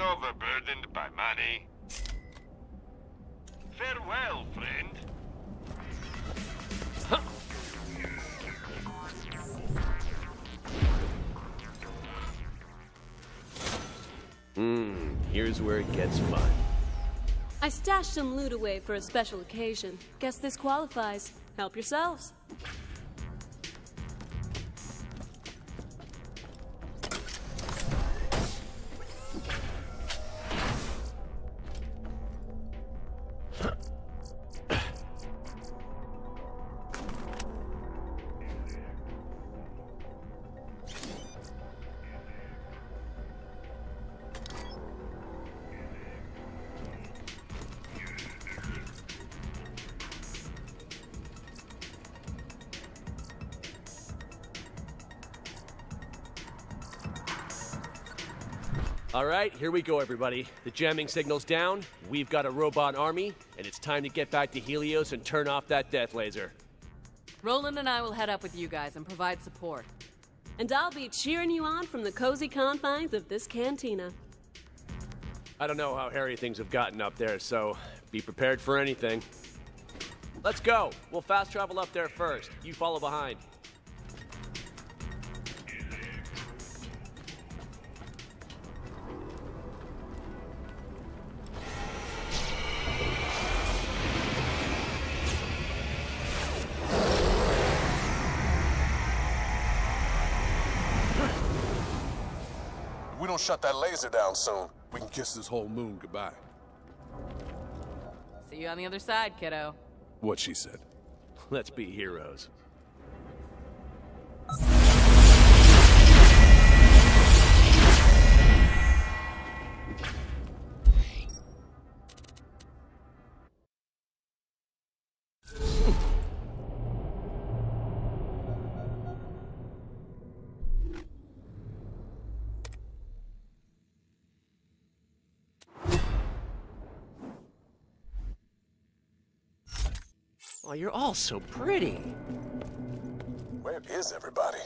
getting overburdened by money. Farewell, friend. Mmm, here's where it gets fun. I stashed some loot away for a special occasion. Guess this qualifies. Help yourselves. All right, here we go, everybody. The jamming signal's down, we've got a robot army, and it's time to get back to Helios and turn off that death laser. Roland and I will head up with you guys and provide support. And I'll be cheering you on from the cozy confines of this cantina. I don't know how hairy things have gotten up there, so be prepared for anything. Let's go. We'll fast travel up there first. You follow behind. Don't shut that laser down soon, we can kiss this whole moon goodbye. See you on the other side, kiddo. What she said. Let's be heroes. Oh, you're all so pretty. Where is everybody?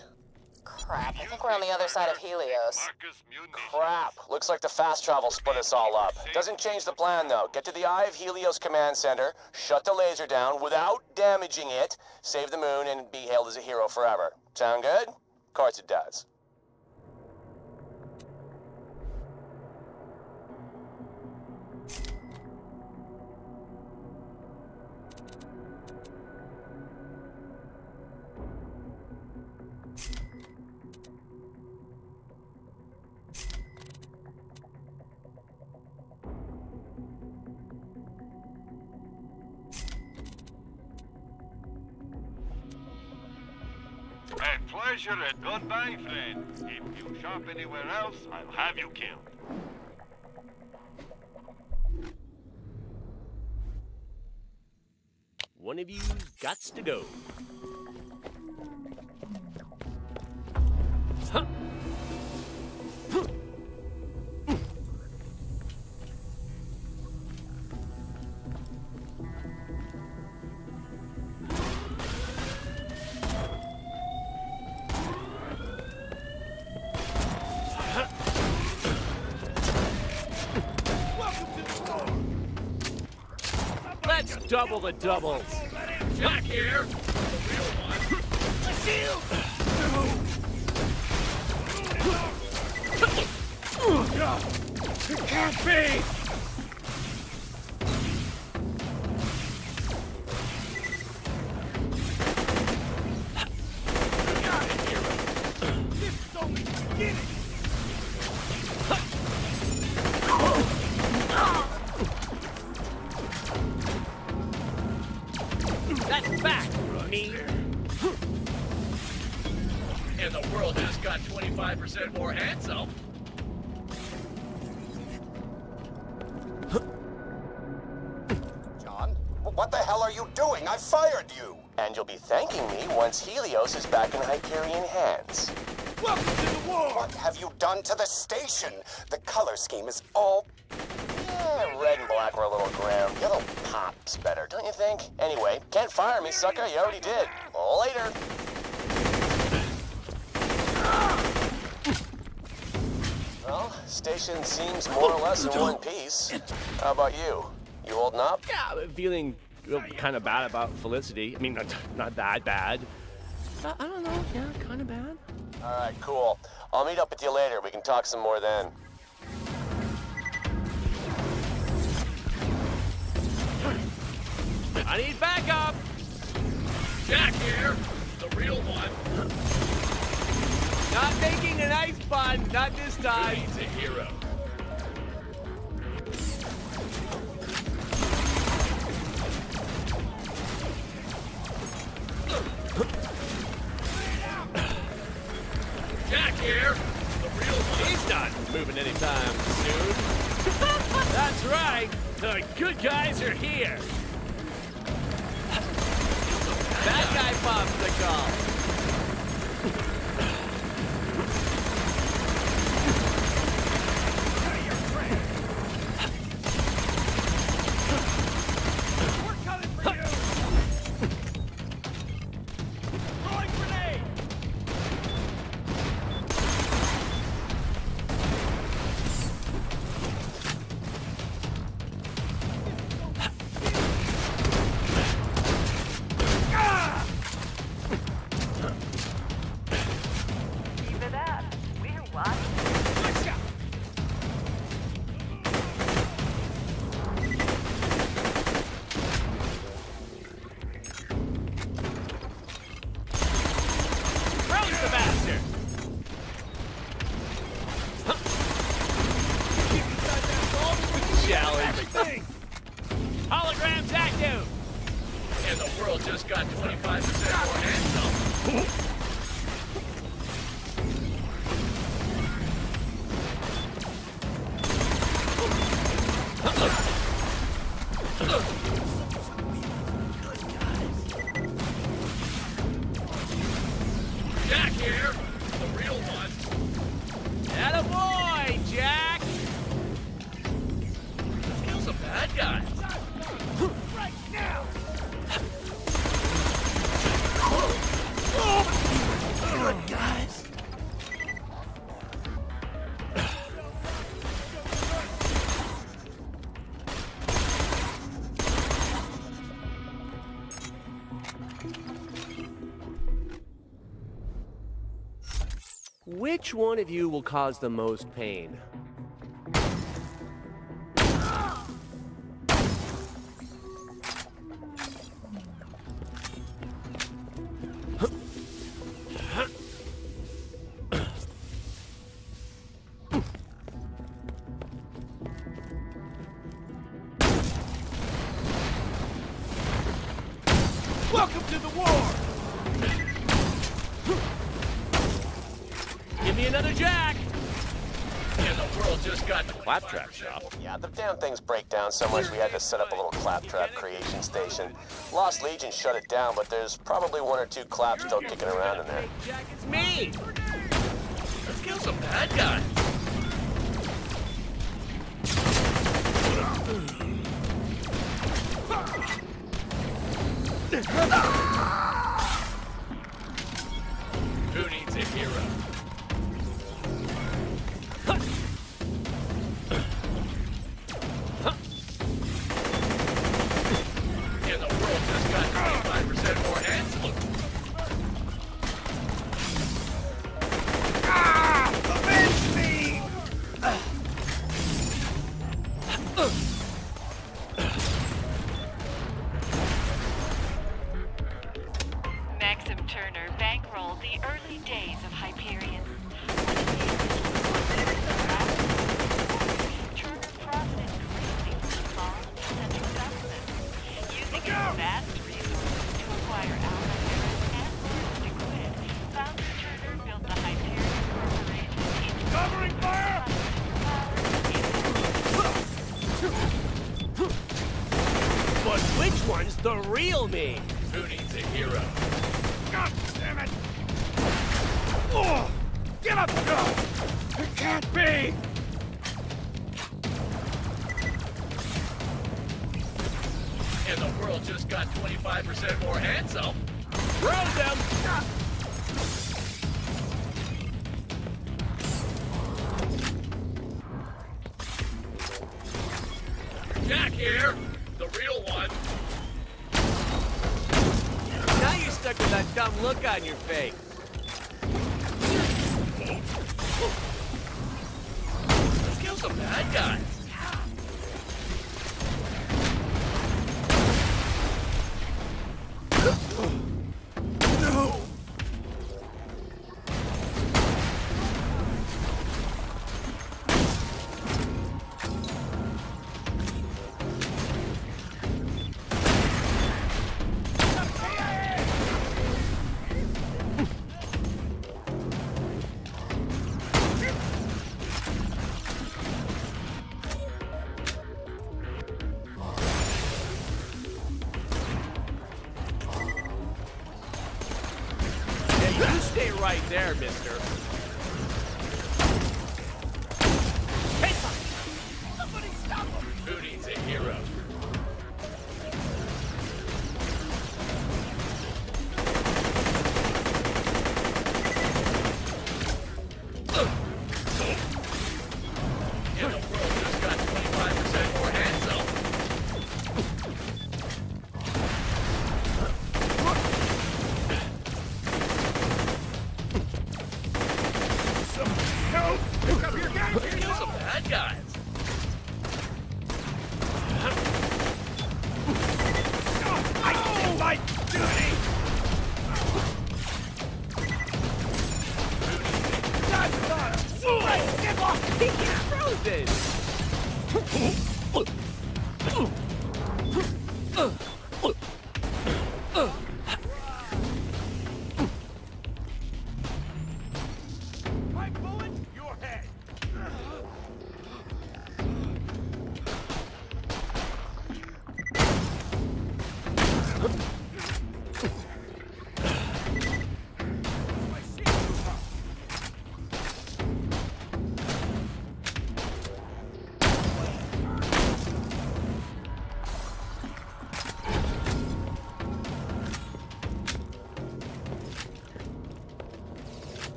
Crap, I think we're on the other side of Helios. Crap. Looks like the fast travel split us all up. Doesn't change the plan, though. Get to the Eye of Helios Command Center, shut the laser down without damaging it, save the moon, and be hailed as a hero forever. Sound good? Of course it does. A pleasure and goodbye, friend. If you shop anywhere else, I'll have you killed. One of you gots to go. The doubles. Jack here. It can't be! Helios is back in Hyperion hands. Welcome to the war! What have you done to the station? The color scheme is all. Eh, red and black were a little grim. Yellow pops better, don't you think? Anyway, can't fire me, sucker. You already did. Later. Well, station seems more or less in one piece. How about you? You holding up? Yeah, I'm feeling kind of bad about Felicity. I mean, not, not that bad. I, I don't know. Yeah, kind of bad. All right, cool. I'll meet up with you later. We can talk some more then. I need backup. Jack here, the real one. Not making an ice bun. Not this time. He's a hero. Not moving anytime soon. That's right. The good guys are here. That guy pops the call. Which one of you will cause the most pain? Welcome to the war! Claptrap shop. Yeah, the damn things break down so much we had to set up a little claptrap creation station. Lost Legion shut it down, but there's probably one or two claps still kicking around in there. Jack, it's me! Let's kill some bad guys. One's the real me? Who needs a hero? God damn it! Oh! Get up! No! It can't be! And the world just got 25% more handsome. Rose him! On your face. Let's bad guys.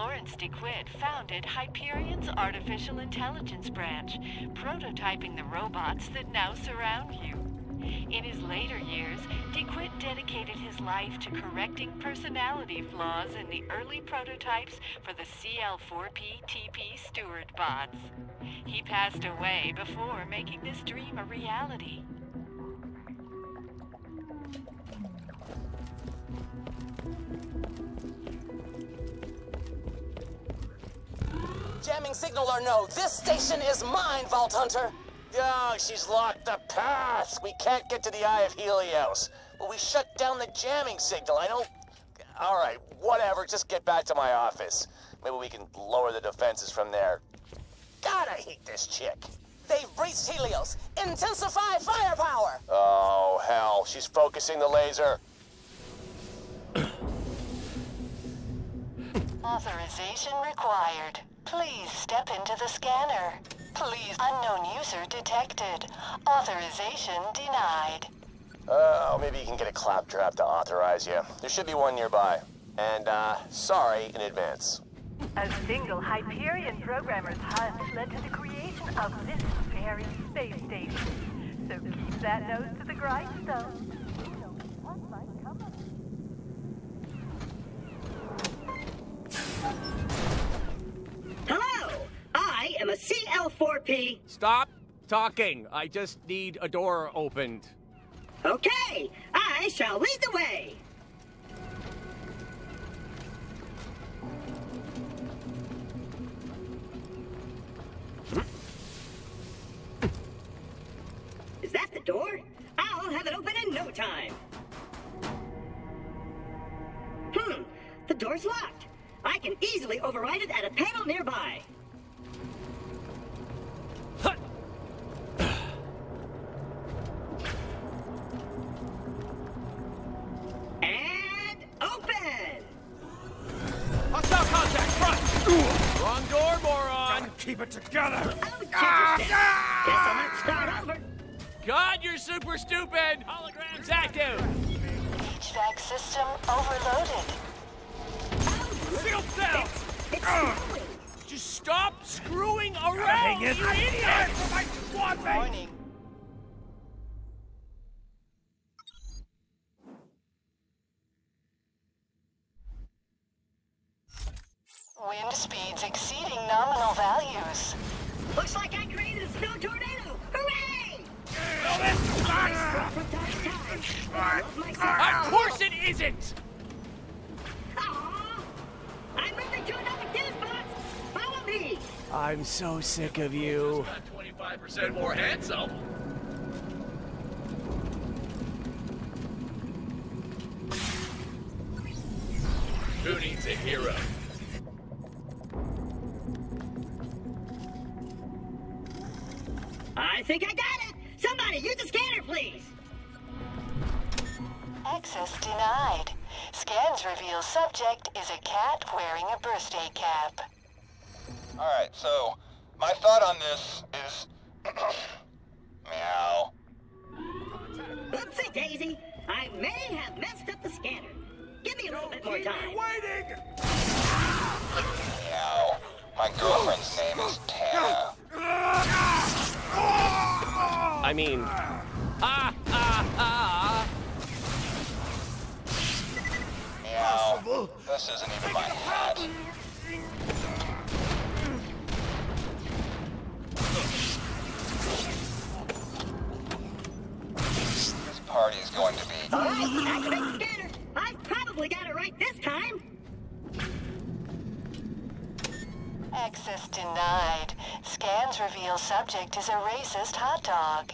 Lawrence DeQuid founded Hyperion's artificial intelligence branch, prototyping the robots that now surround you. In his later years, DeQuid dedicated his life to correcting personality flaws in the early prototypes for the CL4P TP Steward bots. He passed away before making this dream a reality. Jamming signal or no, this station is mine, Vault Hunter. Oh, she's locked the path. We can't get to the Eye of Helios. Well, we shut down the jamming signal. I don't. All right, whatever. Just get back to my office. Maybe we can lower the defenses from there. God, I hate this chick. They've breached Helios. Intensify firepower. Oh, hell. She's focusing the laser. Authorization required. Please step into the scanner. Please, unknown user detected. Authorization denied. Oh, maybe you can get a claptrap to authorize you. There should be one nearby. And, uh, sorry in advance. A single Hyperion programmer's hunt led to the creation of this very space station. So keep that nose to the grindstone. Who knows Hello! I am a CL4P. Stop talking. I just need a door opened. Okay, I shall lead the way. Is that the door? I'll have it open in no time. Hmm, the door's locked. I can easily override it at a panel nearby. And open! Hostile contact, front! Wrong door, moron! Oh, check your step. Guess I'll have to start over. God, you're super stupid! Holograms active! HVAC system overloaded. Shield cell! Ugh. Just stop screwing around, you idiot! Warning. So sick of you. Got 25% more handsome. Who needs a hero? I think I got it. Somebody use the scanner, please. Access denied. Scans reveal subject is a cat wearing a birthday cap. Alright, so my thought on this is. Meow. Oopsie daisy. I may have messed up the scanner. Give me a little bit more time. waiting! Meow. My girlfriend's name is Tana. I mean, ah, ah, ah. Meow. This isn't even my hat. Party is going to be. All right, activate scanner. I've probably got it right this time. Access denied. Scans reveal subject is a racist hot dog.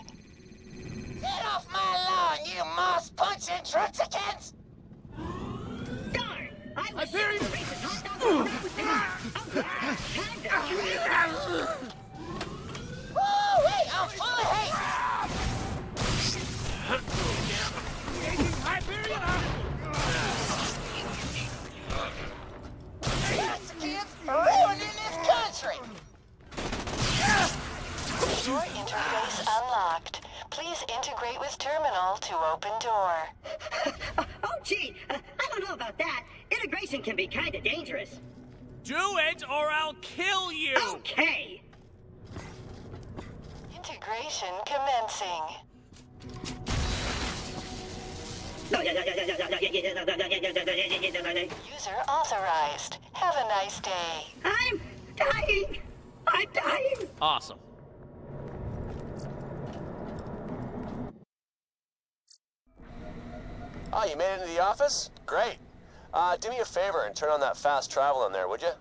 Get off my lawn, you mouse-punching trutzicans! Darn! I was sure the racist hot dog Door interface unlocked. Please integrate with terminal to open door. Oh, gee, uh, I don't know about that. Integration can be kind of dangerous. Do it or I'll kill you! Okay. Integration commencing. User authorized. Have a nice day. I'm dying. I'm dying. Awesome. Oh, you made it into the office? Great. Uh, do me a favor and turn on that fast travel in there, would you?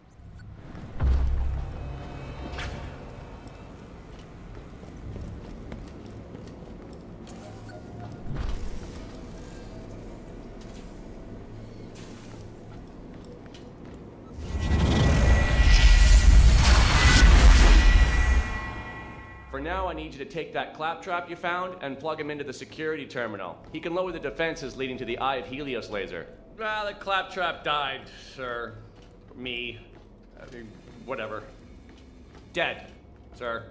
Now, I need you to take that claptrap you found and plug him into the security terminal. He can lower the defenses leading to the Eye of Helios laser. Ah, the claptrap died, sir. Me. I mean, whatever. Dead, sir.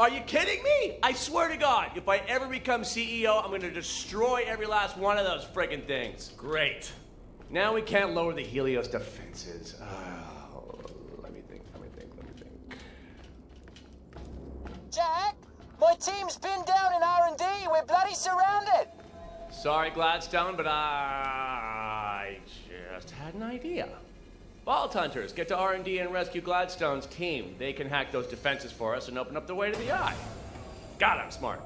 Are you kidding me? I swear to God, if I ever become CEO, I'm gonna destroy every last one of those friggin' things. Great. Now we can't lower the Helios defenses. Oh, let me think, let me think, let me think. Jack, my team's pinned down in R&D. We're bloody surrounded. Sorry, Gladstone, but I just had an idea. Vault Hunters, get to R&D and rescue Gladstone's team. They can hack those defenses for us and open up the way to the eye. God, I'm smart.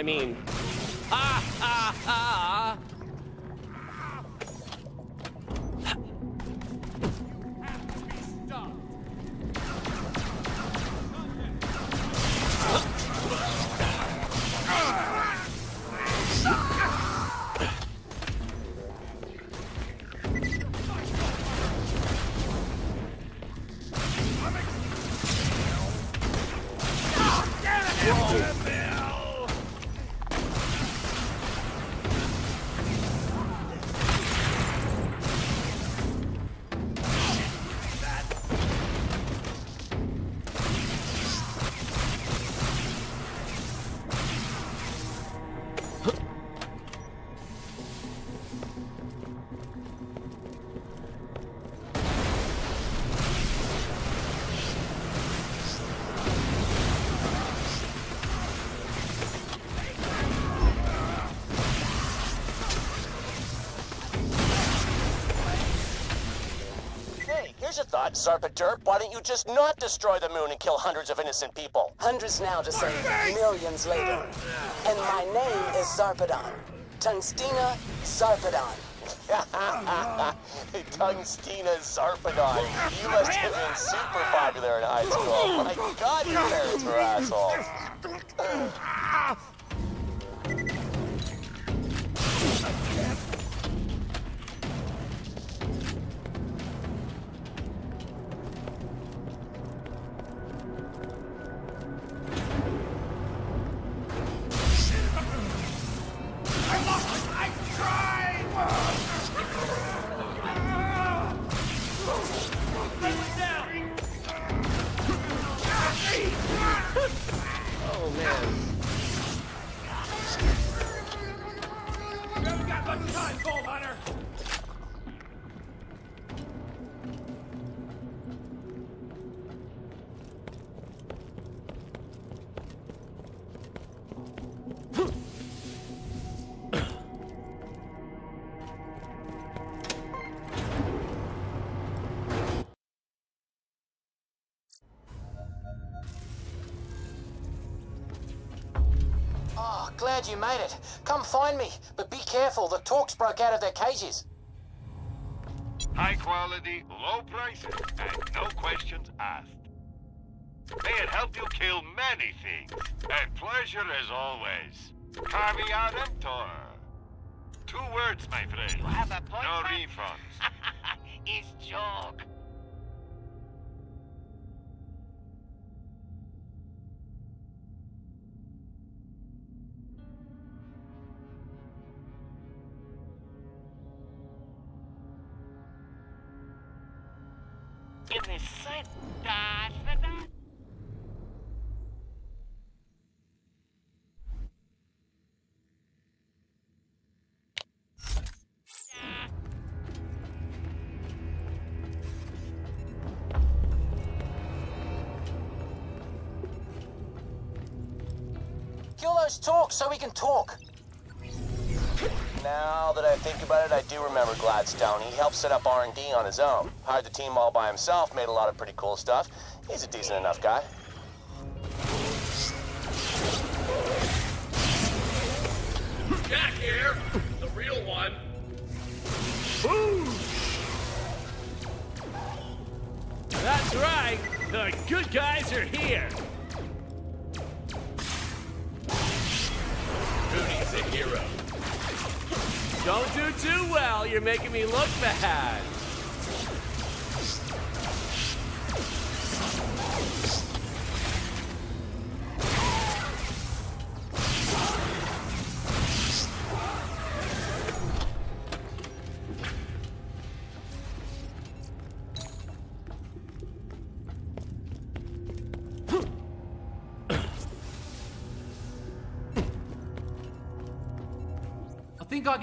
I mean, ah, ah, ah. Here's a Zarpa Derp. Why don't you just not destroy the moon and kill hundreds of innocent people? Hundreds now to say millions later. And my name is Zarpedon. Tungsteena Zarpedon. Tungsteena Zarpedon. You must have been super popular in high school. My god, your parents were assholes. Oh, glad you made it. Come find me, but be careful. The Torks broke out of their cages. High quality, low prices, and no questions asked. May it help you kill many things. And pleasure as always. Caveat emptor. Two words, my friend. You have a No refunds. it's joke. Kill those Torks so we can talk. Now that I think about it, I do remember Gladstone. He helped set up R&D on his own. Hired the team all by himself, made a lot of pretty cool stuff. He's a decent enough guy. Jack here, the real one. That's right. The good guys are here. Hero. Don't do too well. You're making me look bad.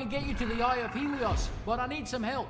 Get you to the Eye of Helios, but I need some help.